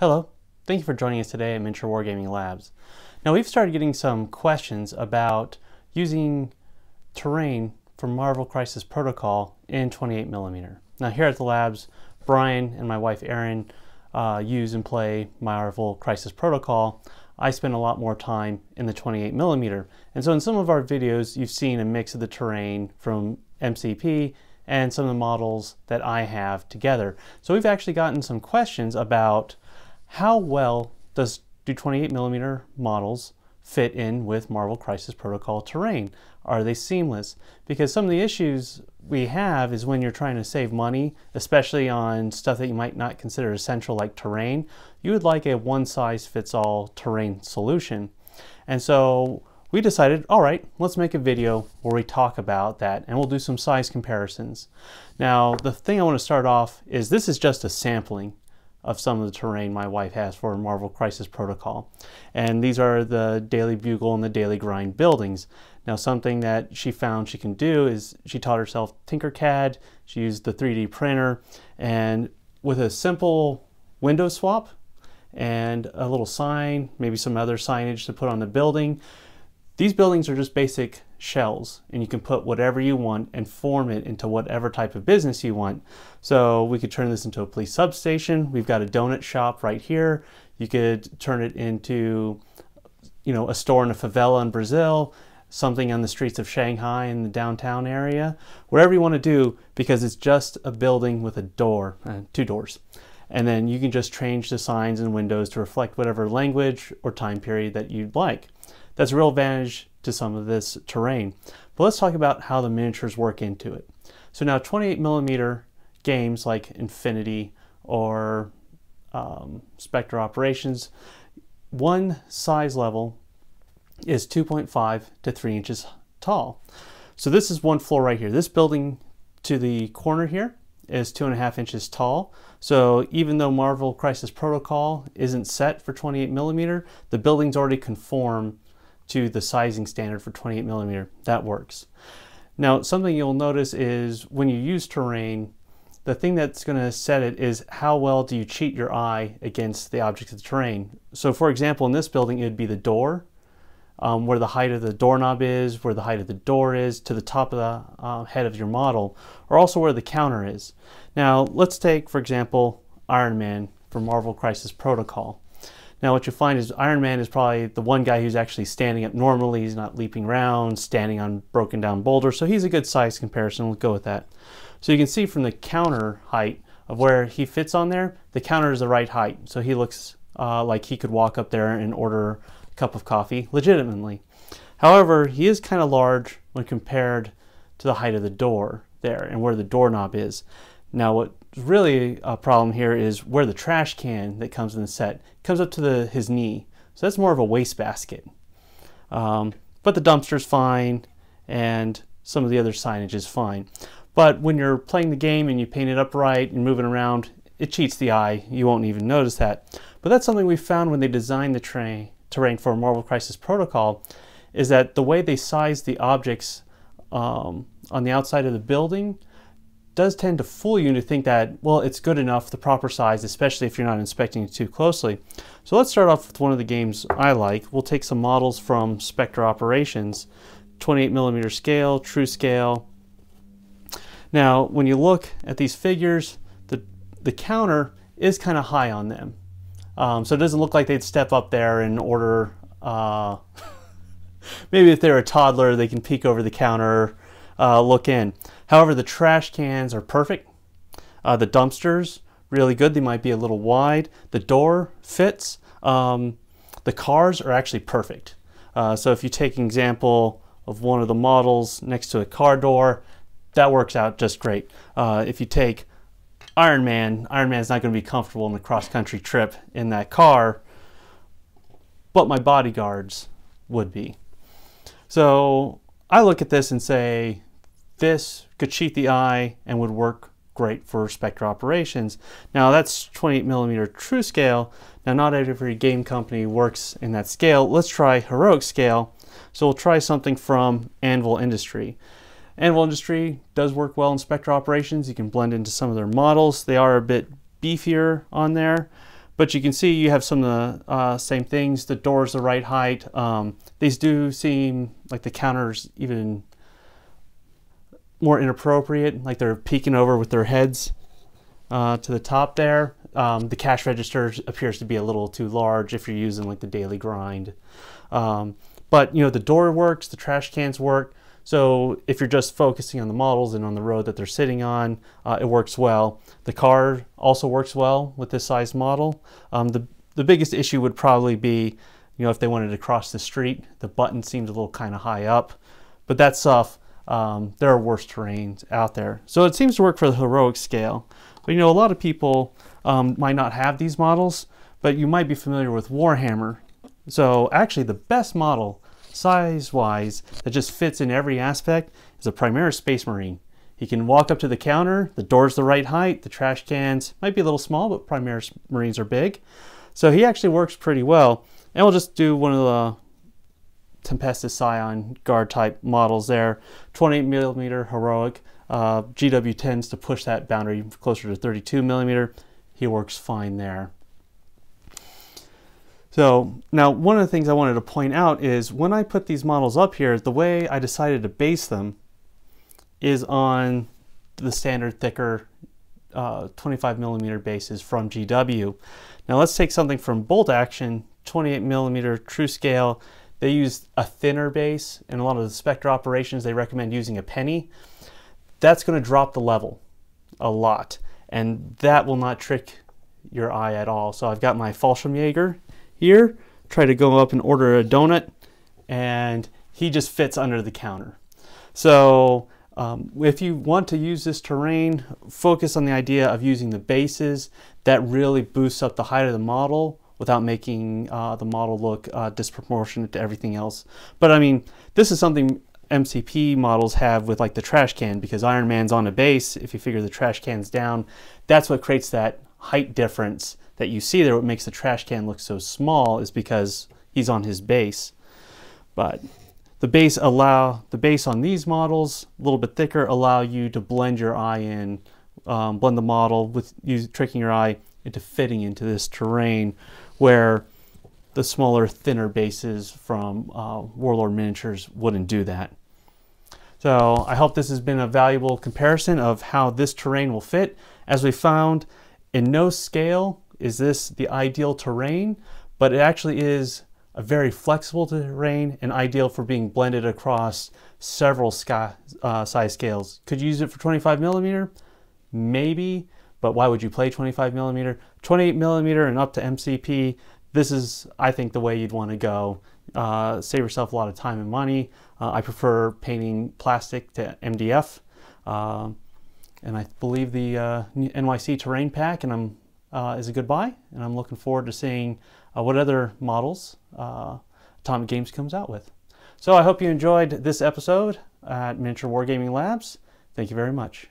Hello, thank you for joining us today at Miniature Wargaming Labs. Now we've started getting some questions about using terrain for Marvel Crisis Protocol in 28mm. Now here at the labs, Brian and my wife Erin uh, use and play Marvel Crisis Protocol. I spend a lot more time in the 28mm. And so in some of our videos, you've seen a mix of the terrain from MCP and some of the models that I have together. So we've actually gotten some questions about how well does do 28 millimeter models fit in with Marvel Crisis Protocol terrain? Are they seamless? Because some of the issues we have is when you're trying to save money, especially on stuff that you might not consider essential like terrain, you would like a one size fits all terrain solution. And so we decided, all right, let's make a video where we talk about that and we'll do some size comparisons. Now, the thing I want to start off is this is just a sampling of some of the terrain my wife has for Marvel Crisis Protocol. And these are the Daily Bugle and the Daily Grind buildings. Now something that she found she can do is she taught herself Tinkercad, she used the 3D printer, and with a simple window swap and a little sign, maybe some other signage to put on the building, these buildings are just basic shells and you can put whatever you want and form it into whatever type of business you want. So we could turn this into a police substation. We've got a donut shop right here. You could turn it into, you know, a store in a favela in Brazil, something on the streets of Shanghai in the downtown area, whatever you want to do because it's just a building with a door, uh, two doors. And then you can just change the signs and windows to reflect whatever language or time period that you'd like. That's a real advantage to some of this terrain. But let's talk about how the miniatures work into it. So now 28 millimeter games like Infinity or um, Spectre Operations, one size level is 2.5 to 3 inches tall. So this is one floor right here. This building to the corner here is two and a half inches tall. So even though Marvel Crisis Protocol isn't set for 28 millimeter, the buildings already conform to the sizing standard for 28 millimeter. That works. Now, something you'll notice is when you use terrain, the thing that's going to set it is how well do you cheat your eye against the objects of the terrain. So for example, in this building, it would be the door, um, where the height of the doorknob is, where the height of the door is, to the top of the uh, head of your model, or also where the counter is. Now, let's take, for example, Iron Man from Marvel Crisis Protocol. Now what you find is Iron Man is probably the one guy who's actually standing up normally. He's not leaping around, standing on broken down boulders. So he's a good size comparison. We'll go with that. So you can see from the counter height of where he fits on there, the counter is the right height. So he looks uh, like he could walk up there and order a cup of coffee legitimately. However, he is kind of large when compared to the height of the door there and where the doorknob is. Now what's really a problem here is where the trash can that comes in the set comes up to the, his knee. So that's more of a wastebasket. Um, but the dumpster's fine and some of the other signage is fine. But when you're playing the game and you paint it up right and moving around, it cheats the eye. You won't even notice that. But that's something we found when they designed the terrain, terrain for Marvel Crisis Protocol is that the way they size the objects um, on the outside of the building does tend to fool you to think that, well, it's good enough, the proper size, especially if you're not inspecting it too closely. So let's start off with one of the games I like. We'll take some models from Spectre Operations, 28 millimeter scale, true scale. Now, when you look at these figures, the, the counter is kind of high on them. Um, so it doesn't look like they'd step up there and order, uh, maybe if they're a toddler, they can peek over the counter, uh, look in. However, the trash cans are perfect. Uh, the dumpsters, really good. They might be a little wide. The door fits. Um, the cars are actually perfect. Uh, so if you take an example of one of the models next to a car door, that works out just great. Uh, if you take Iron Man, Iron Man's not going to be comfortable in a cross-country trip in that car, but my bodyguards would be. So I look at this and say, this could cheat the eye and would work great for Spectre operations. Now that's 28 millimeter true scale. Now not every game company works in that scale. Let's try heroic scale. So we'll try something from Anvil Industry. Anvil Industry does work well in Spectre operations. You can blend into some of their models. They are a bit beefier on there, but you can see you have some of the uh, same things. The door's the right height. Um, these do seem like the counters even more inappropriate, like they're peeking over with their heads uh, to the top there. Um, the cash register appears to be a little too large if you're using like the daily grind. Um, but you know the door works, the trash cans work. So if you're just focusing on the models and on the road that they're sitting on, uh, it works well. The car also works well with this size model. Um, the, the biggest issue would probably be, you know, if they wanted to cross the street, the button seems a little kind of high up. But that stuff, um, there are worse terrains out there. So it seems to work for the heroic scale. But you know, a lot of people um, might not have these models, but you might be familiar with Warhammer. So actually the best model size-wise that just fits in every aspect is a Primaris Space Marine. He can walk up to the counter, the door's the right height, the trash cans might be a little small, but Primaris Marines are big. So he actually works pretty well. And we'll just do one of the Tempestus Scion guard type models there. 28 millimeter heroic. Uh, GW tends to push that boundary closer to 32 millimeter. He works fine there. So now one of the things I wanted to point out is when I put these models up here, the way I decided to base them is on the standard thicker uh, 25 millimeter bases from GW. Now let's take something from Bolt Action, 28 millimeter true scale. They use a thinner base. In a lot of the Spectre operations, they recommend using a penny. That's going to drop the level a lot, and that will not trick your eye at all. So I've got my Fallschirmjäger here, try to go up and order a donut, and he just fits under the counter. So um, if you want to use this terrain, focus on the idea of using the bases. That really boosts up the height of the model without making uh, the model look uh, disproportionate to everything else. But I mean, this is something MCP models have with like the trash can because Iron Man's on a base. If you figure the trash can's down, that's what creates that height difference that you see there, what makes the trash can look so small is because he's on his base. But the base allow the base on these models a little bit thicker allow you to blend your eye in, um, blend the model with you tricking your eye into fitting into this terrain, where the smaller, thinner bases from uh, Warlord Miniatures wouldn't do that. So I hope this has been a valuable comparison of how this terrain will fit. As we found, in no scale is this the ideal terrain, but it actually is a very flexible terrain and ideal for being blended across several sky, uh, size scales. Could you use it for 25 millimeter? Maybe, but why would you play 25 millimeter? 28 millimeter and up to MCP, this is, I think, the way you'd want to go. Uh, save yourself a lot of time and money. Uh, I prefer painting plastic to MDF. Uh, and I believe the uh, NYC terrain pack, and I'm uh, is a good buy, and I'm looking forward to seeing uh, what other models Atomic Games comes out with. So I hope you enjoyed this episode at Miniature Wargaming Labs. Thank you very much.